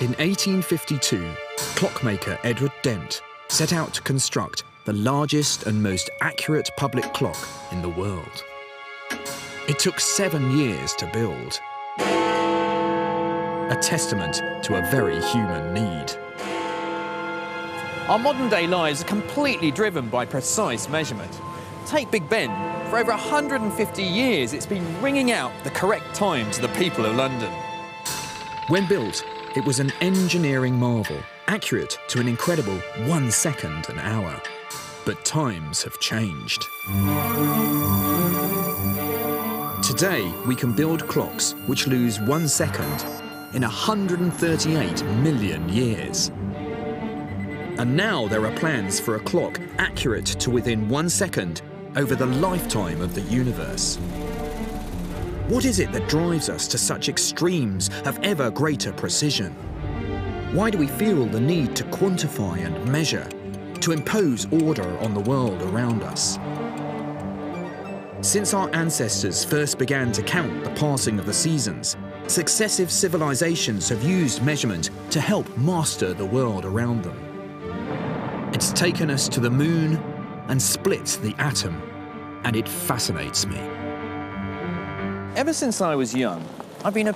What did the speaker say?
In 1852, clockmaker Edward Dent set out to construct the largest and most accurate public clock in the world. It took seven years to build, a testament to a very human need. Our modern day lives are completely driven by precise measurement. Take Big Ben. For over 150 years, it's been ringing out the correct time to the people of London. When built, it was an engineering marvel, accurate to an incredible one second an hour. But times have changed. Today, we can build clocks which lose one second in 138 million years. And now there are plans for a clock accurate to within one second over the lifetime of the universe. What is it that drives us to such extremes of ever greater precision? Why do we feel the need to quantify and measure, to impose order on the world around us? Since our ancestors first began to count the passing of the seasons, successive civilizations have used measurement to help master the world around them. It's taken us to the moon and split the atom, and it fascinates me. Ever since I was young, I've been